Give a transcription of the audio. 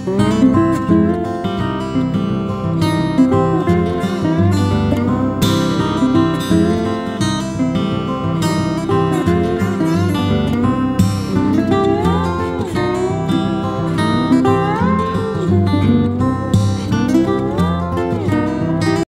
Mm-hmm.